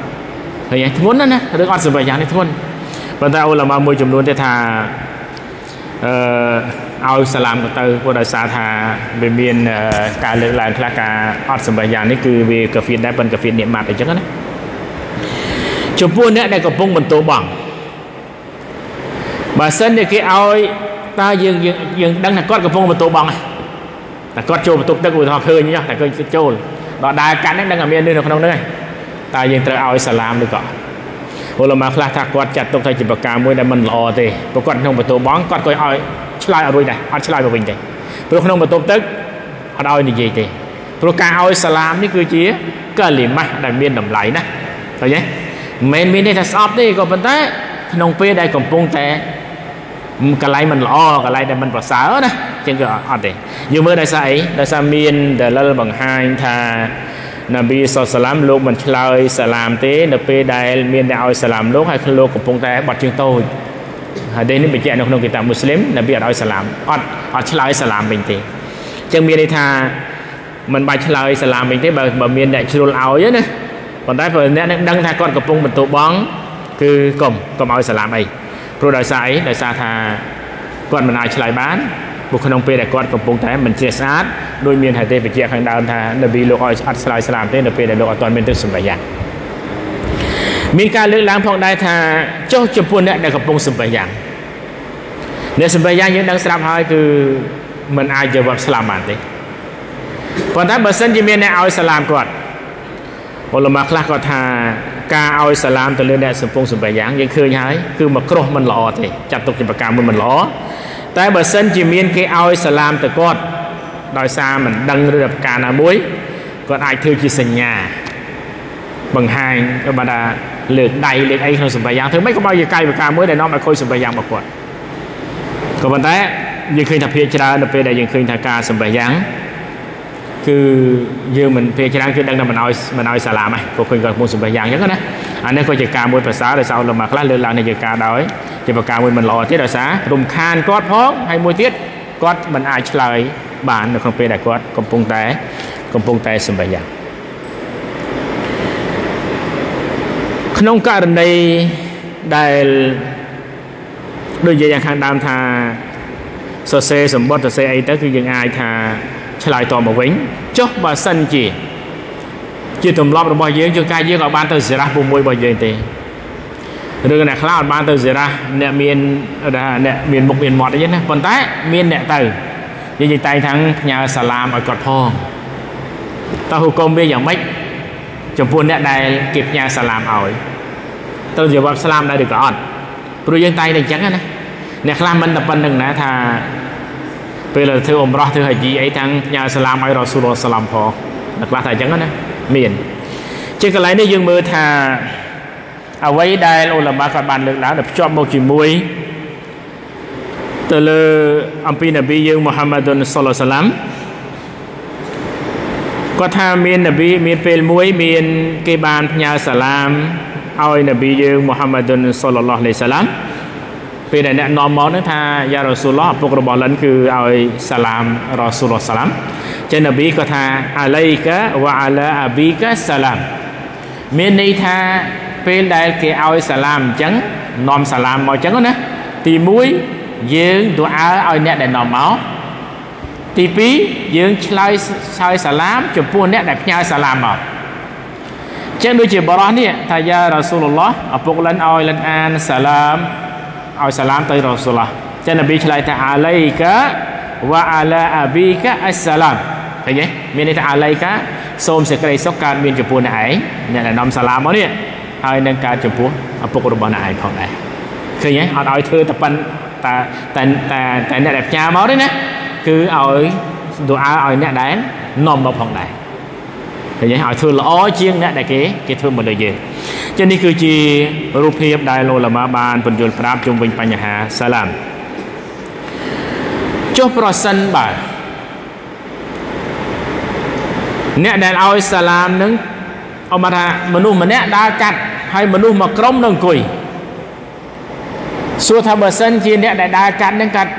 ឃើញធ្ងន់ណាស់ណារឿងអត់សម្បយ៉ាងនេះធ្ងន់ប៉ុន្តែអ៊ុលម៉ាមួយចំនួនទៀតថាអឺឲ្យសាឡាមទៅទៅព្រោះដោយសារថាវាមានការលើកឡើងខ្លះការអត់សម្បយ៉ាងនេះគឺវាកាហ្វៀនដែរប៉ុន្តែកាហ្វៀននេះម៉ាត់អញ្ចឹងណា ចំពោះអ្នកដែលកំពុងបន្តបងបើសិនជាគេឲ្យតើយើងយើងដឹងថាគាត់កំពុងបន្តបងតែគាត់ចូលបន្ទប់ទឹកឧទាហរណ៍ឃើញតែឃើញចូលដល់ដើរកាត់ហ្នឹងដឹងថាមាននៅក្នុងហ្នឹងហើយតើយើងត្រូវឲ្យសាឡាមឬក៏បឧលមាខ្លះថាគាត់ចាត់ទុកថាជាប្រការមួយដែលមិនល្អទេព្រោះគាត់ក្នុងបន្ទោបងគាត់ក៏ឲ្យឆ្លើយអត់រួចដែរអត់ឆ្លើយទៅវិញទេព្រោះក្នុងបន្ទប់ទឹកអត់ឲ្យនិយាយទេព្រោះការឲ្យសាឡាមនេះគឺជាកលីម៉ាស់ដែលមានតម្លៃណាឃើញទេ មិនមែនមានទេថាស្អប់ទេក៏ប៉ុន្តែក្នុងពេលដែលកំពុងតែកន្លែងមិនល្អកន្លែងដែលមិនប្រសើរណាចឹងគឺអត់ទេយើងមើលដោយសារអីដោយសារមានដលិលបង្ហាញថានប៊ីសុសឡាមលោកមិនឆ្លើយសាឡាមទេនៅពេលដែលមានអ្នកឲ្យសាឡាមលោកហើយលោកកំពុងតែបត់ជើងតូចហើយនេះបញ្ជាក់នៅក្នុងគីតាបមូស្លីមនប៊ីអត់ឲ្យសាឡាមអត់អត់ឆ្លើយសាឡាមវិញទេចឹងមានន័យថាមិនបាច់ឆ្លើយសាឡាមវិញទេបើបើមានអ្នកជ្រុលឲ្យណា ប៉ុន្តែបើអ្នកនឹងដឹងថាគាត់កំពុងបន្ទោបងគឺកុំកុំឲ្យសាឡាមអីព្រោះដោយសារអីដោយសារថាគាត់មិនអាចឆ្លើយបានព្រោះក្នុងពេលដែលគាត់កំពុងតែមិនជាស្អាតដោយមានហេតុបញ្ជាក់ខាងដើមថានប៊ីលោកឲ្យអត់ឆ្លើយស្លាមទេនៅពេលដែលលោកអត់ទាន់មានទឹកសម្បយ៉ាងមានការលើកឡើងផងដែរថាចុះចំពោះអ្នកដែលកំពុងសម្បយ៉ាងអ្នកសម្បយ៉ាងយើងដឹងស្រាប់ហើយគឺមិនអាចជាវត្តស្លាមបានទេប៉ុន្តែបើសិនជាមានអ្នកឲ្យសាឡាមគាត់ អ៊ុលម៉ាខ្លះគាត់ថាការឲ្យសាឡាមទៅលើអ្នកសំពងសម្បយ៉ាងយើងឃើញហើយគឺមកគ្រោះមិនល្អទេចាត់ទុកជាប្រការមួយមិនល្អតែបើសិនជាមានគេឲ្យសាឡាមទៅគាត់ដោយសារមិនដឹងឬប្រការណាមួយគាត់អាចធ្វើជាសញ្ញាបង្ហាញក៏បើថាលើកដៃលើកអីក្នុងសម្បយ៉ាងធ្វើម៉េចក៏បើជាកាយប្រការមួយដែលនាំឲ្យខូចសម្បយ៉ាងរបស់គាត់ក៏ប៉ុន្តែយើងឃើញថាភាគច្រើននៅពេលដែលយើងឃើញថាការសម្បយ៉ាង គឺយើងមិនពេលច្រើនគឺដឹងថាមិនឲ្យមិនឲ្យសាឡាមហ្នឹងព្រោះឃើញគាត់មុនសម្បះយ៉ាងអញ្ចឹងណាអានេះក៏ជាការមួយប្រសើរដោយសារលំមកខ្លះលើកឡើងនេះជាការដោយជាប្រការមួយមិនល្អទៀតដោយសាររំខានគាត់ផងហើយមួយទៀតគាត់មិនអាចឆ្លើយបាននៅក្នុងពេលដែលគាត់កំពុងតែកំពុងតែសម្បះយ៉ាងក្នុងករណីដែលដូចនិយាយយ៉ាងខាងដើមថាសរសេរសម្បត្តិសរសេរអីទៅគឺយើងអាចថា ឆ្លើយតបមកវិញចុះបើសិនជា ជាទម្លាប់របស់យើងជួនកាលយើងក៏បានទៅសេរ៉ាពុំមួយរបស់យើងទេឬអ្នកខ្លះអត់បានទៅសេរ៉ាអ្នកមានអ្នកមានមុខមានមាត់អីណាប៉ុន្តែមានអ្នកទៅយើងនិយាយតែងថាផ្ញើសាឡាមឲ្យគាត់ផងតើហុគមវាយ៉ាងម៉េចចំពោះអ្នកដែលគេផ្ញើសាឡាមឲ្យទៅជាវត្តស្លាមដែរឬក៏អត់ព្រោះយើងតែងតែអញ្ចឹងណាអ្នកខ្លះមិនតែប៉ុណ្្នឹងណាថា ពេលធ្វើអ៊ុំរ៉ោះធ្វើហាជីអីទាំងផ្ញើសាឡាមឲ្យរ៉ាស៊ូលសាឡាមផងតែខ្លះតែអញ្ចឹងណាមានជាកន្លែងនេះយើងមើលថាអ្វីដែលអ៊ុលម៉ាគាត់បានលើកឡើងដែលភ្ជាប់មកជាមួយទៅលើអំពីនប៊ីយើងមូហាម៉ាឌុនសុលសាឡាមគាត់ថាមាននប៊ីមានពេលមួយមាន គេបានផ្ញើសាឡាមឲ្យនប៊ីយើងមូហាម៉ាឌុនសុលឡោះលេសាឡាម ពេលដែលអ្នកនាំមកនឹងថាយ៉ារ៉ាស៊ូលឡោះឪពុករបស់លិនគឺឲ្យសាឡាមរ៉ាស៊ូលឡោះសាឡាមចឹងនប៊ីក៏ថាអាឡៃកាវ៉ាអាឡាអាប៊ីកាសាឡាមមានន័យថាពេលដែលគេឲ្យសាឡាមអញ្ចឹងនាំសាឡាមមកអញ្ចឹងណាទី1យើងទូអើឲ្យអ្នកដែលនាំមកទី2យើងឆ្លើយឆ្លើយសាឡាមចំពោះអ្នកដែលផ្ញើសាឡាមមកចឹងដូចជាបរោះនេះថាយ៉ារ៉ាស៊ូលឡោះឪពុកលិនឲ្យលិនអានសាឡាម ឲ្យសាឡាមទៅរ៉ាស៊ូលឡោះចឹងនប៊ីឆ្លើយថាអាឡៃកាវ៉ាអាឡាអាប៊ីកាអស្សឡាមឃើញទេមានន័យថាអាឡៃកាសូមសេចក្តីសុខកើតមានចំពោះអ្នកឯងអ្នកដែលនាំសាឡាមមកនេះហើយនឹងកើតចំពោះឪពុករបស់អ្នកឯងផងដែរឃើញទេអត់ឲ្យធ្វើតែប៉ុនតែតែតែតែអ្នកដែលផ្ញើមកទេណាគឺឲ្យទូអើឲ្យអ្នកដែលនាំមកផងដែរឃើញទេឲ្យធ្វើល្អជាងអ្នកដែលគេគេធ្វើមកលើយើង ចឹងនេះគឺជារូបភាពដែលលោកឡាម៉ាបានពន្យល់ប្រាប់ជុំវិញបញ្ហាសាឡាមចុះប្រសិនបើអ្នកដែលឲ្យសាឡាមនឹងអមថាមនុស្សម្នាក់ដើរកាត់ហើយមនុស្សមួយក្រុមនឹងអង្គុយសួរថាបើសិនជាអ្នកដែលដើរកាត់នឹងកាត់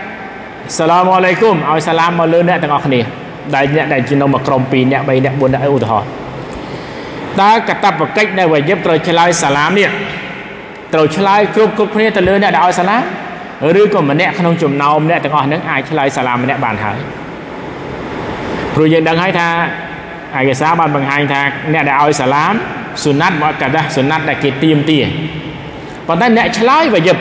សាឡាមអាឡៃគុំឲ្យសាឡាមមកលើអ្នកទាំងអស់គ្នាដែលអ្នកដែលជានៅមួយក្រុម2អ្នក3អ្នក4អ្នកឧទាហរណ៍ តើកតបកិច្ចដែលវាយឹបត្រូវឆ្លើយសាឡាមនេះត្រូវឆ្លើយគ្រប់គ្រប់គ្នាទៅលើអ្នកដែលឲ្យសាឡាមឬក៏ម្នាក់ក្នុងចំណោមអ្នកទាំងអស់ហ្នឹងអាចឆ្លើយសាឡាមម្នាក់បានហើយព្រោះយើងដឹងហើយថាឯកសារបានបង្ហាញថាអ្នកដែលឲ្យសាឡាមសុណាត់មកកាដាសុណាត់ដែលគេទៀមទាប៉ុន្តែអ្នកឆ្លើយវាយឹប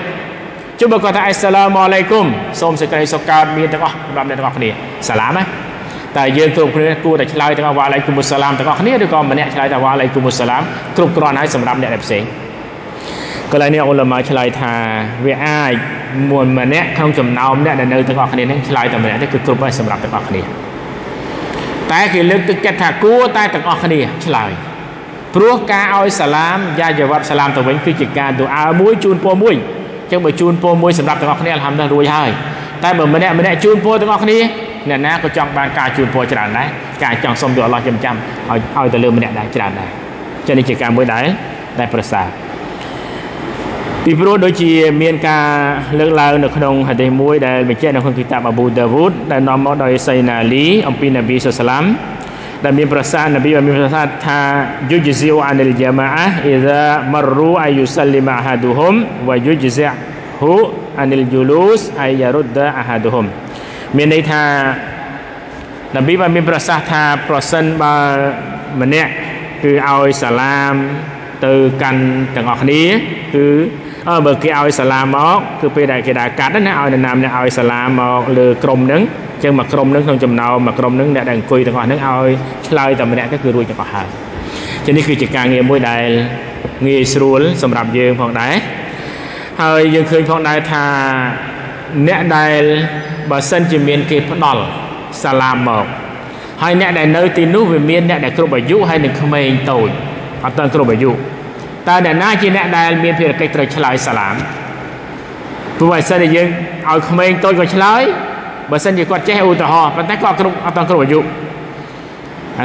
ជុំបើគាត់ថាអេសាឡាមអាឡៃគុំសូមសេចក្តីសុខកើតមានទាំងអស់សម្រាប់អ្នកទាំងអស់គ្នាសាឡាមណា តែយើងគ្រប់គ្នាគួរតែឆ្លើយទាំងអស់វ៉ាឡៃគុំសាឡាមទាំងអស់គ្នាឬក៏ម្នាក់ឆ្លើយថាវ៉ាឡៃគុំសាឡាមគ្រប់គ្រាន់ហើយសម្រាប់អ្នកដែលផ្សេងកន្លែងនេះអ៊ុលម៉ាឆ្លើយថាវាអាចមួយម្នាក់ក្នុងចំណោមអ្នកដែលនៅទាំងអស់គ្នានឹងឆ្លើយតែម្នាក់ទេគឺគ្រប់ហើយសម្រាប់ទាំងអស់គ្នាតែគេលើកទឹកចិត្តថាគួរតែទាំងអស់គ្នាឆ្លើយព្រោះការឲ្យសាឡាមយ៉ាយវត្តសាឡាមទៅវិញគឺជាការទូអើមួយជូនពរមួយអញ្ចឹងបើជូនពរមួយសម្រាប់ទាំងអស់គ្នាអល់ហាំឌុលរួចហើយតែបើម្នាក់ម្នាក់ជូនពរទាំងអស់គ្នា អ្នកណាក៏ចង់បានការជូនពរច្រើនដែរការចង់សុំទៅអល់ឡោះចាំចាំឲ្យឲ្យទៅលើម្នាក់ដែរច្រើនដែរចឹងនេះជាការមួយដែរដែលប្រសើរពីព្រោះដូចជាមានការលើកឡើងនៅក្នុងហាឌីសមួយដែលបញ្ជាក់នៅក្នុងគីតាបអាប៊ូដាវូដដែលនាំមកដោយសៃណាលីអំពីនប៊ីសុសឡាមដែលមានប្រសាសន៍នប៊ីបានមានប្រសាសន៍ថាយុជស៊ីអានិលយ៉ាម៉ាអះអ៊ីហ្សាមរូអាយុសលីមអាហាឌូហុំវយុជស៊ីហ៊ូអានិលជូលូសអាយរុដអាហាឌូហុំមា នន័យថានប៊ីបានមានប្រសាសន៍ថាប្រសិនបើម្នាក់គឺឲ្យសាឡាមទៅកាន់ទាំងអស់គ្នាគឺអើបើគេឲ្យសាឡាមមកគឺពេលដែលគេដើរកាត់ណាឲ្យនរណាម្នាក់ឲ្យសាឡាមមកលើក្រុមហ្នឹងអញ្ចឹងមកក្រុមហ្នឹងក្នុងចំណោមមកក្រុមហ្នឹងអ្នកដែលអង្គុយទាំងអស់ហ្នឹងឲ្យឆ្លើយតែម្នាក់ទៅគឺរួចទាំងអស់ហើយចឹងនេះគឺជាការងារមួយដែលងាយស្រួលសម្រាប់យើងផងដែរហើយយើងឃើញផងដែរថា អ្នកដែលបើសិនជាមានគេផ្ដល់សាឡាមមកហើយអ្នកដែលនៅទីនោះវាមានអ្នកដែលគ្រប់អាយុហើយនឹងក្មេងតូចអត់ទាន់គ្រប់អាយុតើអ្នកណាជាអ្នកដែលមានភារកិច្ចត្រូវឆ្លើយសាឡាមព្រោះបើសិនជាយើងឲ្យក្មេងតូចក៏ឆ្លើយបើសិនជាគាត់ចេះឧទាហរណ៍ប៉ុន្តែគាត់គ្រប់អត់ទាន់គ្រប់អាយុ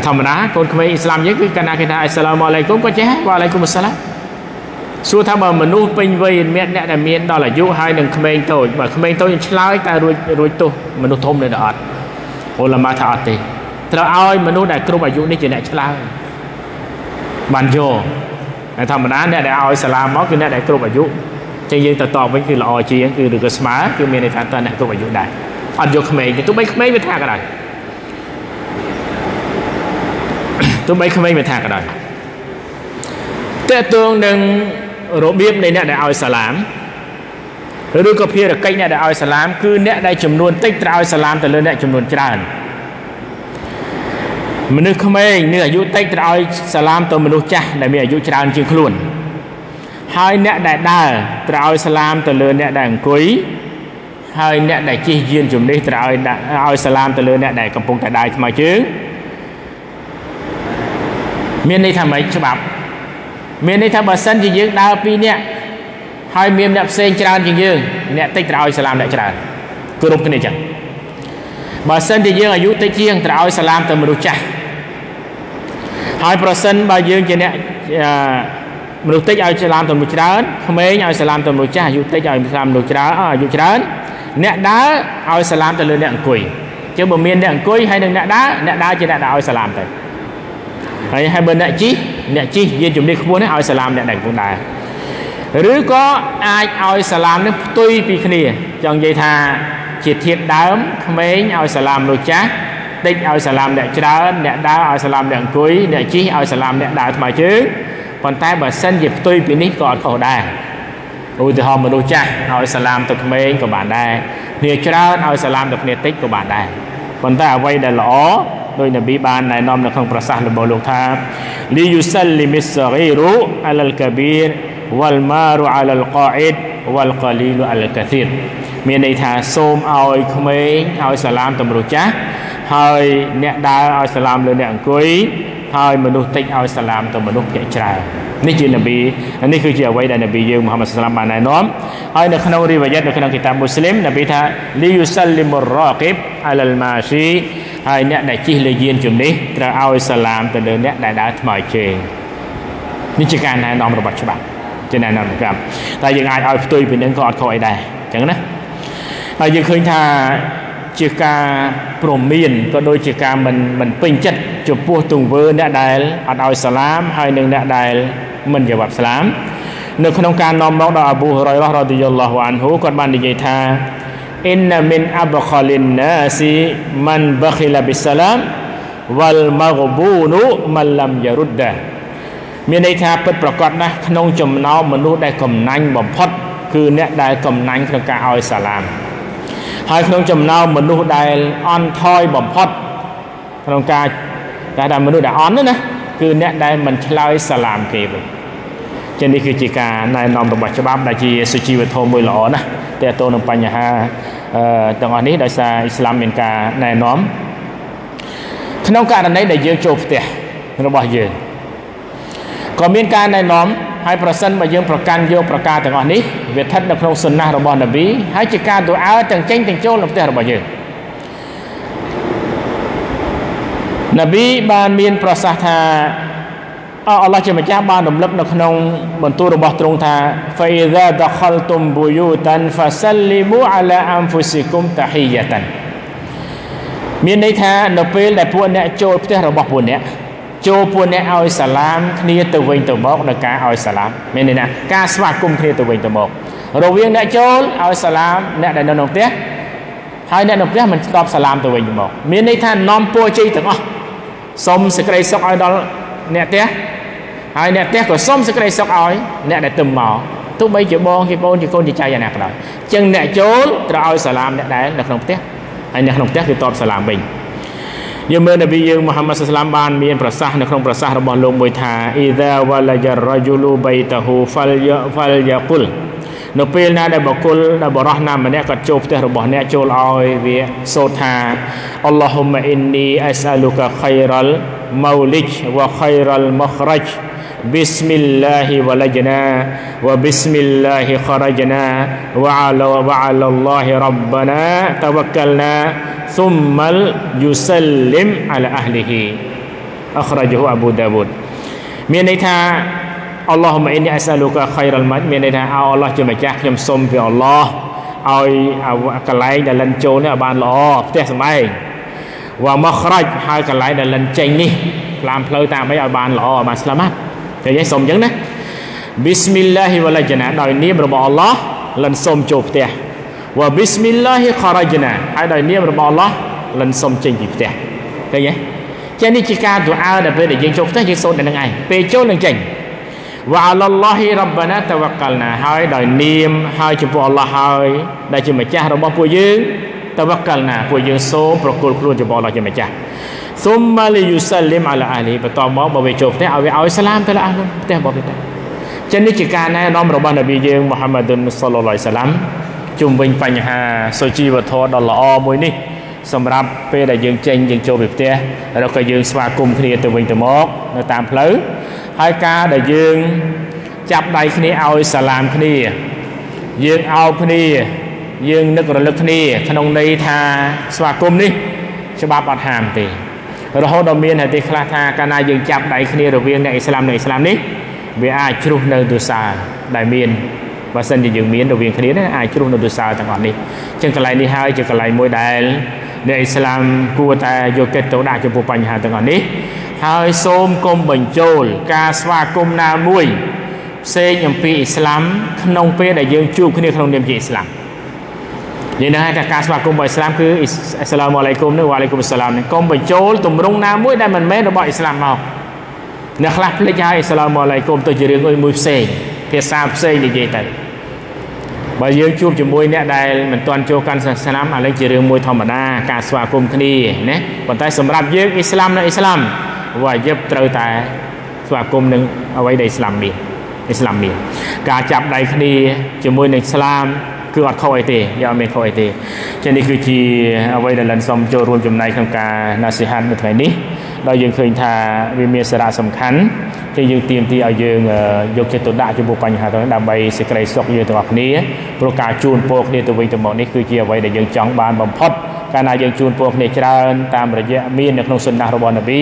ធម្មតាកូនក្មេងអ៊ីស្លាមយើងគឺកាលណាគេថាអស្សឡាមអាឡៃគុំគាត់ចេះវ៉ាអាឡៃគុំអស្សឡាម សួរថាបើមនុស្សពេញវ័យមានអ្នកដែលមានដល់អាយុហើយនឹងក្មេងតូចបើក្មេងតូចឆ្លើយតែរួចរួចទោសមនុស្សធំនៅអត់អូឡាម៉ាថាអត់ទេត្រូវឲ្យមនុស្សដែលគ្រប់អាយុនេះជាអ្នកឆ្លើយបានយកតែធម្មតាអ្នកដែលឲ្យសាឡាមមកគឺអ្នកដែលគ្រប់អាយុចឹងយើងទៅតបវិញគឺល្អជាងគឺឬក៏ស្មើគឺមានន័យថាតើអ្នកគ្រប់អាយុដែរអត់យកក្មេងទេទោះបីក្មេងវាថាក៏ដោយទោះបីក្មេងវាថាក៏ដោយតើតួងនឹង របៀបនៃអ្នកដែលឲ្យសាឡាមឬក៏ភារកិច្ចអ្នកដែលឲ្យសាឡាមគឺអ្នកដែលចំនួនតិចត្រូវឲ្យសាឡាមទៅលើអ្នកចំនួនច្រើនមនុស្សក្មេងនឹងអាយុតិចត្រូវឲ្យសាឡាមទៅមនុស្សចាស់ដែលមានអាយុច្រើនជាងខ្លួនហើយអ្នកដែលដើរត្រូវឲ្យសាឡាមទៅលើអ្នកដែលអង្គុយហើយអ្នកដែលជិះយានជំនិះត្រូវឲ្យឲ្យសាឡាមទៅលើអ្នកដែលកំពុងតែដើរថ្មើរជើងមានន័យថាម៉េចច្បាប់ មានន័យថាបើសិនជាយើងដើរពីរនាក់ហើយមានអ្នកផ្សេងច្រើនជាងយើងអ្នកតិចត្រូវឲ្យសាឡាមអ្នកច្រើនគ្រប់គ្នាចឹងបើសិនជាយើងអាយុតិចជាងត្រូវឲ្យសាឡាមទៅមនុស្សចាស់ហើយប្រសិនបើយើងជាអ្នកមនុស្សតិចឲ្យសាឡាមទៅមនុស្សច្រើនក្មេងឲ្យសាឡាមទៅមនុស្សចាស់អាយុតិចឲ្យសាឡាមមនុស្សច្រើនអាយុច្រើនអ្នកដើរឲ្យសាឡាមទៅលើអ្នកអង្គុយចឹងបើមានអ្នកអង្គុយហើយនឹងអ្នកដើរអ្នកដើរជាអ្នកដើរឲ្យសាឡាមទៅហើយហើយបើអ្នកជិះ អ្នកជិះយានជំនិះខ្ពស់នេះឲ្យសាឡាមអ្នកដែលកំពុងដើរឬក៏អាចឲ្យសាឡាមនេះផ្ទុយពីគ្នាចង់និយាយថាជាធាតដើមក្មេងឲ្យសាឡាមលោកចាស់តិចឲ្យសាឡាមអ្នកច្រើនអ្នកដើរឲ្យសាឡាមអ្នកអង្គុយអ្នកជិះឲ្យសាឡាមអ្នកដើរថ្មើរជើងប៉ុន្តែបើសិនជាផ្ទុយពីនេះក៏អត់ខុសដែរឧទាហរណ៍មនុស្សចាស់ឲ្យសាឡាមទៅក្មេងក៏បានដែរគ្នាច្រើនឲ្យសាឡាមទៅគ្នាតិចក៏បានដែរប៉ុន្តែអ្វីដែលល្អ ដោយនប៊ីបានណែនាំនៅក្នុងប្រសាសន៍របស់លោកថាលីយូសាលីមីសហ្គីរូអាលលកាប៊ីរវ៉ាល់ម៉ារូអាលលកាអ៊ីដវ៉ាល់កាលីលអាលកាធីរមានន័យថាសូមឲ្យក្មេងឲ្យសាឡាមទៅមនុស្សចាស់ហើយអ្នកដើរឲ្យសាឡាមលើអ្នកអង្គុយហើយមនុស្សតិចឲ្យសាឡាមទៅមនុស្សភាគច្រើននេះជានប៊ីនេះគឺជាអ្វីដែលនប៊ីយើងមូហាម៉ាត់សាឡាមបានណែនាំហើយនៅក្នុងរីវ៉ាយ៉ាតនៅក្នុងគីតាបមូស្លីមនប៊ីថាលីយូសាលីមុររ៉ាគីបអាលលម៉ាស៊ី ហើយអ្នកដែលជិះលើយានជំនិះត្រូវឲ្យសាឡាមទៅលើអ្នកដែលដើរថ្មើរជើងនេះជាការណែនាំរបស់ច្បាប់ជាណែនាំកម្មតែយើងអាចឲ្យផ្ទុយពីនឹងក៏អត់ខុសអីដែរអញ្ចឹងណាហើយយើងឃើញថាជាការព្រមានក៏ដូចជាការមិនមិនពេញចិត្តចំពោះទង្វើអ្នកដែលអត់ឲ្យសាឡាមហើយនិងអ្នកដែលមិនយល់សាឡាមនៅក្នុងការនាំមកដល់អប៊ូហុរ៉ៃរ៉ារ៉ាឌីយ៉ាឡោះអានហ៊ូគាត់បាននិយាយថា អ៊ីនមិនអបខលិនណាស៊ីមិនបខិលបិសាឡាមវលម៉ាហ្បូនូមិនឡាំយ៉ារុដដាមានន័យថាពិតប្រកបណាស់ក្នុងចំណោមមនុស្សដែលកំណាញ់បំផុត គឺអ្នកដែលកំណាញ់ក្នុងការឲ្យសាឡាមហើយក្នុងចំណោមមនុស្សដែលអន់ថយបំផុត ក្នុងការតែថាមនុស្សដែលអន់ណាគឺអ្នកដែលមិនឆ្លើយសាឡាមគេវិញអញ្ចឹងនេះគឺជាការណែនាំរបស់ច្បាប់ដែលជាសុជីវធម៌មួយល្អណាស់តើតើនឹងបញ្ហាអឺទាំងអស់នេះដោយសារអ៊ីស្លាមមានការណែនាំក្នុងករណីដែលយើងចូលផ្ទះរបស់យើងក៏មានការណែនាំហើយប្រសិនបើយើងប្រកាន់យកប្រការទាំងអស់នេះវាស្ថិតនៅក្នុងសុណារបស់នប៊ីហើយជាការទូអើទាំងចេញទាំងចូលនៅផ្ទះរបស់យើងនប៊ីបានមានប្រសាសន៍ថា អល់ឡោះជាម្ចាស់បានរំលឹកនៅក្នុងបន្ទូលរបស់ទ្រង់ថា فإذا دخلتم بيوتا فسلموا على أنفسكم تحية មានន័យថានៅពេលដែលពួកអ្នកចូលផ្ទះរបស់ពួកអ្នកចូលពួកអ្នកឲ្យសាឡាមគ្នាទៅវិញទៅមកនៅការឲ្យសាឡាមមានន័យថាការស្វាគមន៍គ្នាទៅវិញទៅមករវាងអ្នកចូលឲ្យសាឡាមអ្នកដែលនៅក្នុងផ្ទះហើយអ្នកនៅផ្ទះមិនស្ដាប់សាឡាមទៅវិញទៅមកមានន័យថានាំពរជ័យទាំងអស់សូមសេចក្តីសុខឲ្យដល់ អ្នកផ្ទះហើយអ្នកផ្ទះក៏សុំសេចក្តីសុខឲ្យអ្នកដែលទៅមកទោះបីជាបងជាបងជាកូនជាចៅយ៉ាងណាក៏ដោយចឹងអ្នកចូលត្រូវឲ្យសាឡាមអ្នកដែលនៅក្នុងផ្ទះហើយអ្នកក្នុងផ្ទះគឺតបសាឡាមវិញយើងមើលនប៊ីយើងមូហាម៉ាត់សាឡាមបានមានប្រសាសន៍នៅក្នុងប្រសាសន៍របស់លោកមួយថាអ៊ីដាវ៉ាឡាយ៉ារ៉ាជូលូបៃតាហ៊ូហ្វាល់យ៉ាហ្វាល់យ៉ាគុល នៅពេលណាដែលបកុលដែលបរោះណាម្នាក់គាត់ចូលផ្ទះរបស់អ្នកចូលឲ្យវាសូត្រថាអល់ឡោហ៊ុមអ៊ីននីអស្អាលូកាខៃរ៉ាល់ម៉ៅលិចវ៉ាខៃរ៉ាល់ម៉ខ្រាច់ بسم الله ولجنا وبسم الله خرجنا وعلى وعلى الله ربنا توكلنا ثم يسلم على أهله أخرجه أبو داود មានន័យថា អល់ឡោះម៉ៃនីអសាលូកាខៃរ៉លម៉ាត់មានន័យថាអោអល់ឡោះជាម្ចាស់ខ្ញុំសុំពីអល់ឡោះឲ្យកន្លែងដែលលិនចូលនេះឲ្យបានល្អផ្ទះសម្បែងវ៉ាមកខ្រាច់ហើយកន្លែងដែលលិនចេញនេះតាមផ្លូវតាមអីឲ្យបានល្អឲ្យបានស្លាមាត់ឃើញទេសុំអញ្ចឹងណាប៊ីស្មិលឡាហ៊ីវឡាជណាដោយនាមរបស់អល់ឡោះលិនសុំចូលផ្ទះវ៉ាប៊ីស្មិលឡាហ៊ីខរ៉ាជណាហើយដោយនាមរបស់អល់ឡោះលិនសុំចេញពីផ្ទះឃើញទេចេះនេះជាការទូអើដែលពេលដែលយើងចូលផ្ទះយើងសូត្រតែនឹងឯងពេលចូលនឹងចេញ វ៉ាឡឡោះរ៉ាប់ណាតវកលណាហើយដោយនាមហើយចំពោះអល់ឡោះហើយដែលជាម្ចាស់របស់ពួកយើងតវកលណាពួកយើងសូមប្រគល់ខ្លួនចំពោះអល់ឡោះជាម្ចាស់សុំម៉ាលីយូសាលីមអាឡាអាលីបន្តមកបើវាចូលផ្ទះឲ្យវាឲ្យសាឡាមទៅអាលុផ្ទះរបស់វាទៅចឹងនេះជាការណែនាំរបស់នប៊ីយើងមូហាម៉ាឌុនសល្លឡៃសាឡាមជុំវិញបញ្ហាសុជីវធម៌ដ៏ល្អមួយនេះសម្រាប់ពេលដែលយើងចេញយើងចូលពីផ្ទះឬក៏យើងស្វាគមន៍គ្នាទៅវិញទៅមកនៅតាមផ្លូវ ហើយការដែលយើងចាប់ដៃគ្នាឲ្យសាឡាមគ្នា យើងអោបគ្នាយើងនឹករលឹកគ្នាក្នុងន័យថាស្វាគមន៍នេះ ច្បាប់អត់ហាមទេរហូតដល់មានហេតុខ្លះថាកាលណាយើងចាប់ដៃគ្នារវាងអ្នកអ៊ីស្លាមនិងអ៊ីស្លាមនេះវាអាចជ្រុះនៅទោសាដែលមានបើសិនជាយើងមានរវាងគ្នានេះអាចជ្រុះនៅទោសាទាំងអស់នេះអញ្ចឹងកន្លែងនេះហើយជាកន្លែងមួយដែលអ្នកអ៊ីស្លាមគួរតែយកចិត្តទុកដាក់ចំពោះបញ្ហាទាំងអស់នេះ ហើយសូមកុំបញ្ចូលការស្វាគមន៍ណាមួយផ្សេងអំពីអ៊ីស្លាមក្នុងពេលដែលយើងជួបគ្នាក្នុងនាមជាអ៊ីស្លាមនិយាយណាថាការស្វាគមន៍របស់អ៊ីស្លាមគឺអស្សឡាមអាឡៃគុំនេះវ៉ាឡៃគុំអស្សឡាមនេះកុំបញ្ចូលទម្រង់ណាមួយដែលមិនមែនរបស់អ៊ីស្លាមមកអ្នកខ្លះភ្លេចហើយអស្សឡាមអាឡៃគុំទៅជារឿងមួយផ្សេងភាសាផ្សេងនិយាយទៅបើយើងជួបជាមួយអ្នកដែលមិនទាន់ចូលកាន់សាសនាឥឡូវជារឿងមួយធម្មតាការស្វាគមន៍គ្នាណាប៉ុន្តែសម្រាប់យើងអ៊ីស្លាមនៅអ៊ីស្លាម វ៉ាយិបត្រូវតែស្វាគមន៍នឹងអ្វីដែលអ៊ីស្លាមមានអ៊ីស្លាមមានការចាប់ដៃគ្នាជាមួយនឹងអ៊ីស្លាមគឺអត់ខុសអីទេយកអត់មានខុសអីទេចឹងនេះគឺជាអ្វីដែលលិនសុំចូលរួមចំណែកក្នុងការណាសិហាតនៅថ្ងៃនេះដោយយើងឃើញថាវាមានសារៈសំខាន់ជាយើងទៀមទីឲ្យយើងយកចិត្តទុកដាក់ចំពោះបញ្ហាទៅដើម្បីសេចក្តីសុខយើងទាំងអស់គ្នាព្រោះការជូនពរគ្នាទៅវិញទៅមកនេះគឺជាអ្វីដែលយើងចង់បានបំផុតកាលណាយើងជូនពរគ្នាច្រើនតាមរយៈមាននៅក្នុងសុនណះរបស់នប៊ី